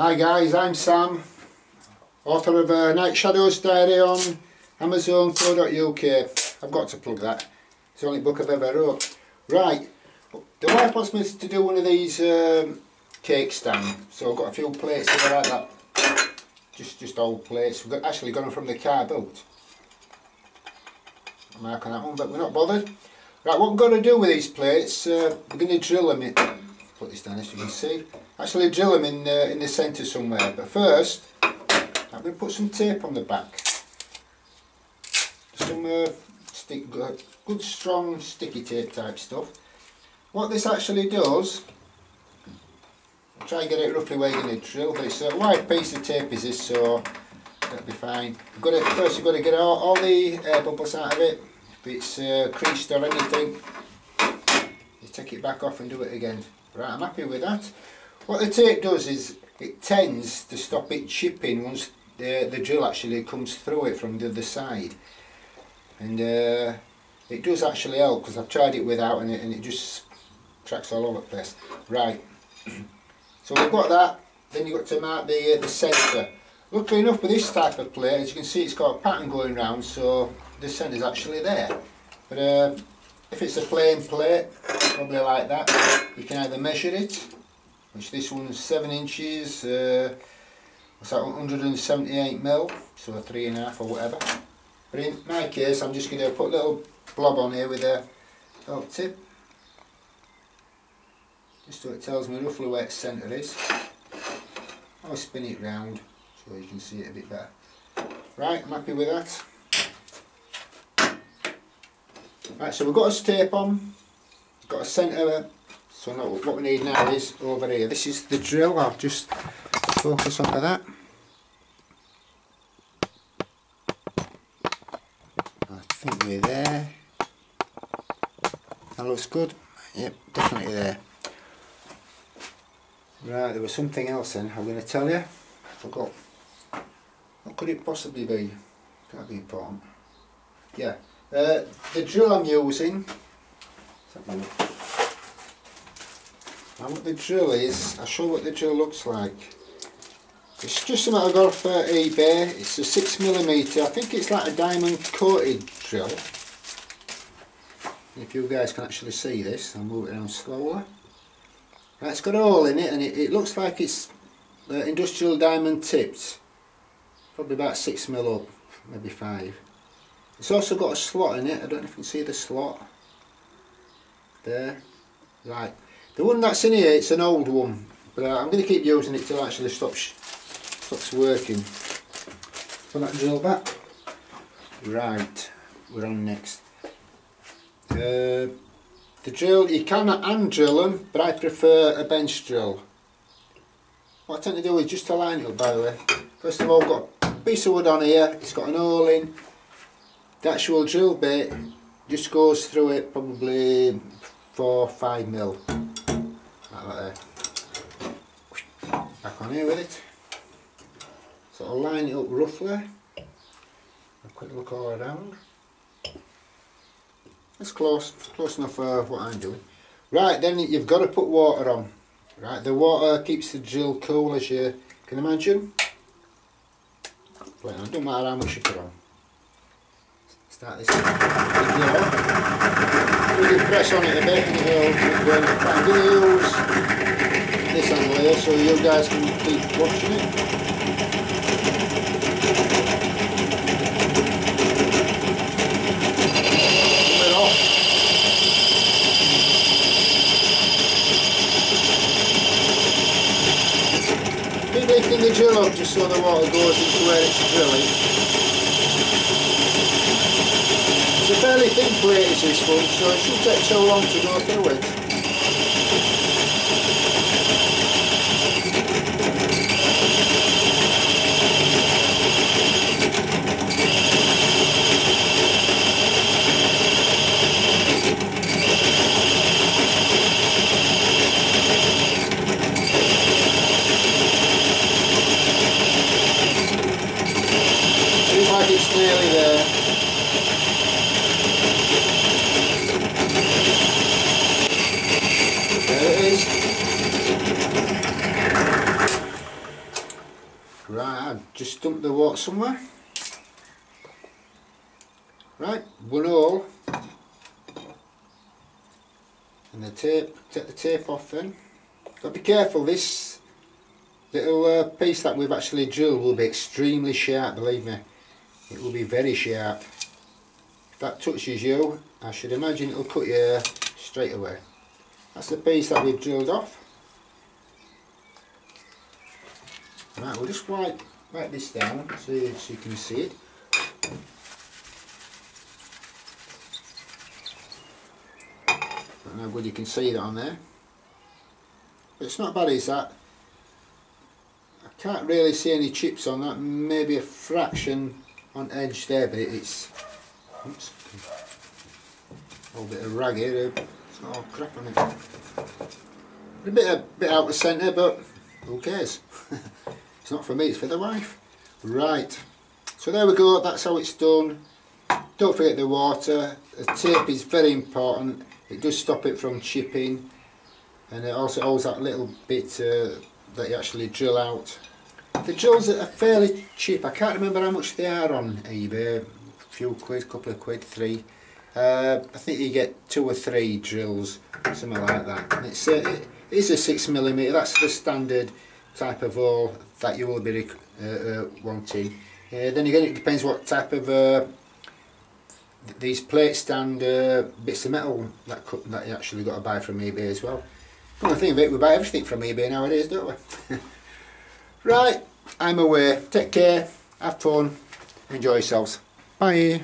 Hi guys, I'm Sam, author of uh, Night Shadows Diary on Amazon.co.uk. I've got to plug that. It's the only book I've ever wrote. Right, the wife wants me to do one of these um, cake stand, so I've got a few plates here like that. Just just old plates. We've got, actually got them from the car boat. Mark on that one, but we're not bothered. Right, what we're going to do with these plates, uh, we're going to drill them in. Put this down as you can see. Actually drill them in, uh, in the centre somewhere. But first, I'm going to put some tape on the back. Some uh, stick, good, good strong sticky tape type stuff. What this actually does, I'll try and get it roughly where you're going to drill. But it's a wide piece of tape is this, so that'll be fine. You've got to, first you've got to get all, all the air bubbles out of it. If it's uh, creased or anything, you take it back off and do it again. Right, I'm happy with that. What the tape does is it tends to stop it chipping once the, the drill actually comes through it from the other side. And uh, it does actually help because I've tried it without and it, and it just tracks all over the place. Right, so we've got that, then you've got to mark the, uh, the centre. Luckily enough with this type of plate, as you can see it's got a pattern going round so the is actually there. But uh, if it's a plain plate, probably like that, you can either measure it, which this one's 7 inches, uh, what's that, 178 mil, so a 3.5 or whatever. But in my case, I'm just going to put a little blob on here with a felt tip, just so it tells me roughly where its centre is. I'll spin it round so you can see it a bit better. Right, I'm happy with that. Right, so we've got a tape on, got a centre, so what we need now is over here. This is the drill, I'll just focus onto that. I think we're there. That looks good. Yep, definitely there. Right, there was something else then I'm going to tell you. I forgot. What could it possibly be? Can't be important. Yeah, uh, the drill I'm using, and what the drill is, I'll show what the drill looks like. It's just something I got off uh, eBay, it's a 6mm, I think it's like a diamond coated drill. If you guys can actually see this, I'll move it down slowly. Right, it's got a hole in it and it, it looks like it's uh, industrial diamond tipped. Probably about 6mm up, maybe 5. It's also got a slot in it, I don't know if you can see the slot. There. Right. The one that's in here, it's an old one, but uh, I'm going to keep using it till it actually stops, stops working. Put that drill back. Right, we're on next. Uh, the drill, you can hand drill them, but I prefer a bench drill. What I tend to do is just align it by the way. First of all, I've got a piece of wood on here, it's got an hole in, the actual drill bit just goes through it probably 4-5 mil. Like. Back on here with it. So I'll line it up roughly. A quick look all around. It's close, close enough for what I'm doing. Right, then you've got to put water on. Right, the water keeps the drill cool as you can imagine. Doesn't matter how much you put on start this video. Really press on it a bit and it'll when I'm going to use this angle here so you guys can keep watching it. Keep lifting the drill up just so the water goes into where it's drilling. Fairly thin plate is this one, so it shouldn't take so long to go through it. Seems like it's nearly there. Right, I've just dump the water somewhere. Right, one hole. And the tape, take the tape off then. To be careful, this little uh, piece that we've actually drilled will be extremely sharp, believe me. It will be very sharp. If that touches you, I should imagine it'll cut you straight away. That's the piece that we've drilled off. Right, we'll just wipe, wipe this down so, you can see it. I don't know whether you can see that on there. But it's not bad, is that? I can't really see any chips on that, maybe a fraction on edge there, but it's oops, a little bit of rag here, uh, it's not all crap on it. A bit, a bit out of centre, but who cares? it's not for me, it's for the wife. Right, so there we go, that's how it's done. Don't forget the water, the tape is very important, it does stop it from chipping and it also holds that little bit uh, that you actually drill out. The drills are fairly cheap, I can't remember how much they are on eBay, a few quid, couple of quid, three. Uh, I think you get two or three drills, something like that. And it's, uh, it is a six millimeter. that's the standard type of hole that you will be uh, uh, wanting. Uh, then again it depends what type of these plate stand bits of metal that, that you actually got to buy from eBay as well. Well, the thing of it, we buy everything from eBay nowadays, don't we? right, I'm away. Take care, have fun, enjoy yourselves. Bye.